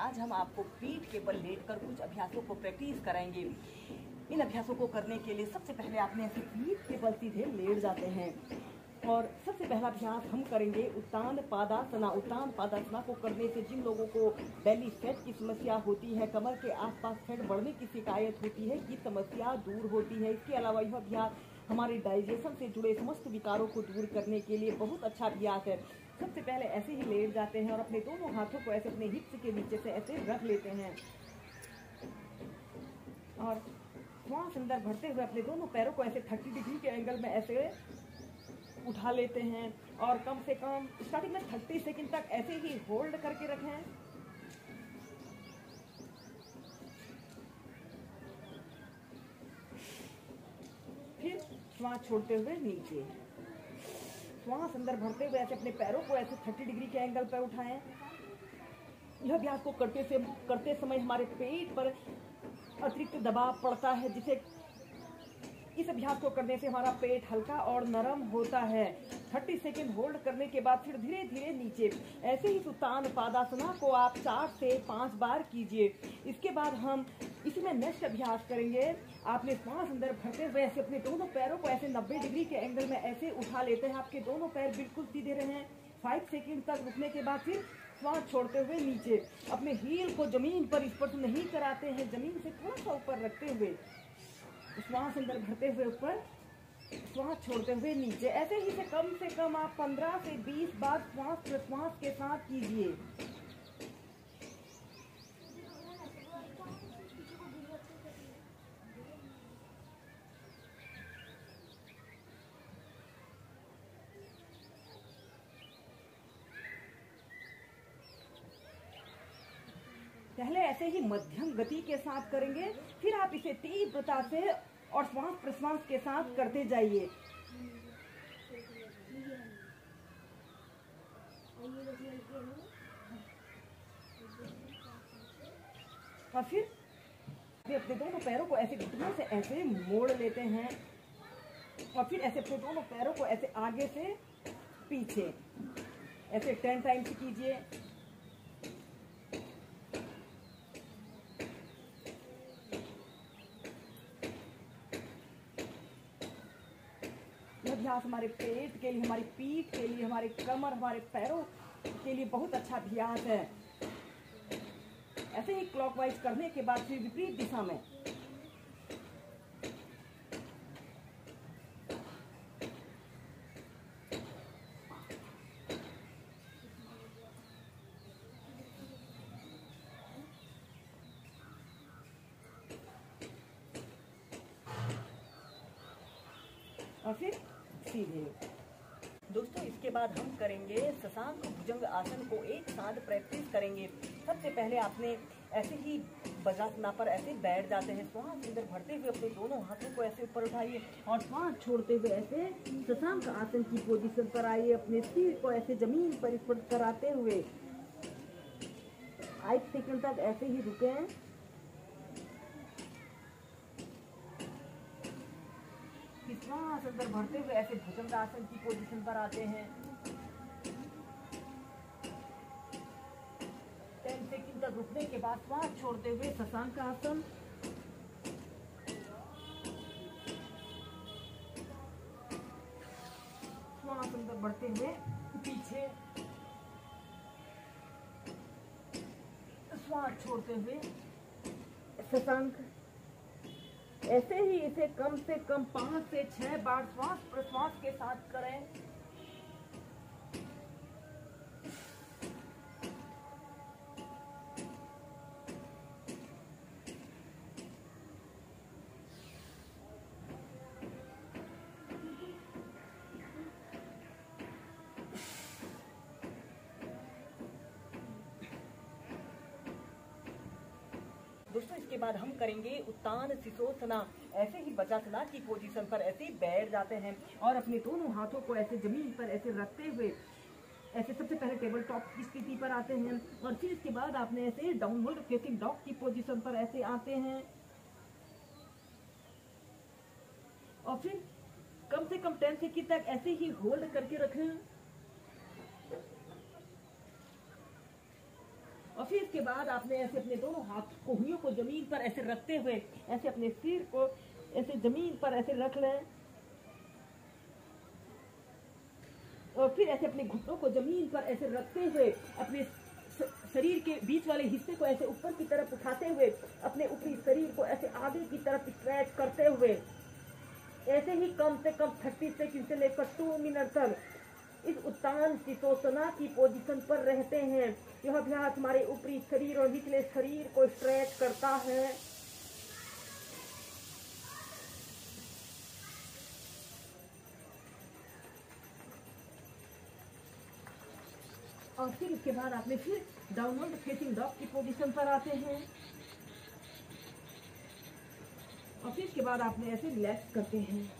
आज हम आपको पीठ के बल लेट कर कुछ अभ्यासों को प्रैक्टिस कराएँगे। इन अभ्यासों को करने के लिए सबसे पहले आपने ऐसे पीठ के बल सीधे लेट जाते हैं। और सबसे पहला अभ्यास हम करेंगे उत्तान पादासना। उत्तान पादासना को करने से जिन लोगों को बेली फैट की समस्या होती है, कमर के आसपास फैट बढ़ने की शिकायत होती है, ये समस्या दूर होती है। इसके अलावा यह अभ्यास हमारे डाइजेशन से जुड़े समस्त विकारों को दूर करने के लिए बहुत अच्छा अभ्यास है। सबसे पहले ऐसे ही लेट जाते हैं और अपने दोनों हाथों को ऐसे अपने हिप्स के नीचे से ऐसे रख लेते हैं। और श्वास अंदर भरते हुए अपने दोनों पैरों को ऐसे थर्टी डिग्री के एंगल में ऐसे उठा लेते हैं और कम से कम स्टार्टिंग में थर्टी सेकेंड तक ऐसे ही होल्ड करके रखें। फिर श्वास छोड़ते हुए नीचे। श्वास अंदर भरते हुए ऐसे अपने पैरों को ऐसे थर्टी डिग्री के एंगल पर उठाएँ। यह अभ्यास को करते से करते समय हमारे पेट पर अतिरिक्त दबाव पड़ता है, जिसे इस अभ्यास को करने से हमारा पेट हल्का और नरम होता है। 30 सेकेंड होल्ड करने के बाद फिर धीरे धीरे नीचे। ऐसे ही सुतान पादासना को आप चार से पाँच बार कीजिए। इसके बाद हम इसी में नेक्स्ट अभ्यास करेंगे। आपने सांस अंदर भरते हुए ऐसे अपने दोनों पैरों को ऐसे 90 डिग्री के एंगल में ऐसे उठा लेते हैं। आपके दोनों पैर बिल्कुल सीधे रहे हैं। फाइव सेकेंड तक रुकने के बाद फिर श्वास छोड़ते हुए नीचे। अपने हील को ज़मीन पर स्पर्श नहीं कराते हैं। ज़मीन से थोड़ा सा ऊपर रखते हुए श्वास अंदर भरते हुए ऊपर श्वास छोड़ते हुए नीचे। ऐसे ही से कम से कम आप 15 से 20 बार श्वास प्रश्वास के साथ कीजिए। पहले ऐसे ही मध्यम गति के साथ करेंगे, फिर आप इसे तीव्रता से और श्वास प्रश्वास के साथ करते जाइए। और फिर अपने दोनों पैरों को ऐसे घुटनों से ऐसे मोड़ लेते हैं और फिर ऐसे अपने दोनों पैरों को ऐसे आगे से पीछे, ऐसे टेन टाइम्स कीजिए। अभ्यास हमारे पेट के लिए, हमारी पीठ के लिए, हमारे कमर, हमारे पैरों के लिए बहुत अच्छा अभ्यास है। ऐसे ही क्लॉकवाइज करने के बाद फिर विपरीत दिशा में। और फिर सीधे दोस्तों, इसके बाद हम करेंगे शशांक भुजंग आसन को एक साथ प्रैक्टिस करेंगे। सबसे पहले आपने ऐसे ही बजासना पर ऐसे बैठ जाते हैं। श्वास अंदर भरते हुए अपने दोनों हाथों को ऐसे ऊपर उठाइए और श्वास छोड़ते हुए ऐसे शशांक आसन की पोजीशन पर आइए। अपने सिर को ऐसे ज़मीन पर स्पर्श कराते हुए। आठ सेकंड तक ऐसे ही रुके श्वास अंदर भरते हुए ऐसे भुजंग आसन की पोजीशन पर आते हैं। टेन सेकंड तक रुकने के बाद श्वास छोड़ते हुए शशांक आसन। श्वास अंदर बढ़ते हुए पीछे। श्वास छोड़ते हुए शशांक। ऐसे ही इसे कम से कम पाँच से छह बार श्वास प्रश्वास के साथ करें। इसके बाद हम करेंगे उत्तान शिशोसना ऐसे ही बचासना की पोजीशन पर ऐसे बैठ जाते हैं और अपने दोनों हाथों को ऐसे ज़मीन पर ऐसे रखते हुए ऐसे सबसे पहले टेबल टॉप की स्थिति पर आते हैं और फिर इसके बाद आपने ऐसे डाउनवर्ड फेसिंग डॉग की पोजीशन पर ऐसे आते हैं। और फिर कम से कम टेन सेकेंड तक ऐसे ही होल्ड करके रखें। और फिर इसके बाद आपने ऐसे अपने दोनों हाथ कोहनियों को ज़मीन पर ऐसे रखते हुए, ऐसे अपने सिर को ऐसे ज़मीन पर ऐसे रख लें। और फिर ऐसे अपने घुटनों को ज़मीन पर ऐसे रखते हुए, अपने शरीर के बीच वाले हिस्से को ऐसे ऊपर की तरफ़ उठाते हुए, अपने ऊपरी शरीर को ऐसे आगे की तरफ़ स्ट्रेच करते हुए, ऐसे ही कम से कम थर्टी सेकेंड से लेकर टू मिनट तक इस उत्तान शीतोषणा की पोजीशन पर रहते हैं। यह अभ्यास हमारे ऊपरी शरीर और निचले शरीर को स्ट्रेच करता है। और फिर इसके बाद आपने फिर डाउनवर्ड फेसिंग डॉग की पोजीशन पर आते हैं। और फिर इसके बाद आपने ऐसे रिलैक्स करते हैं।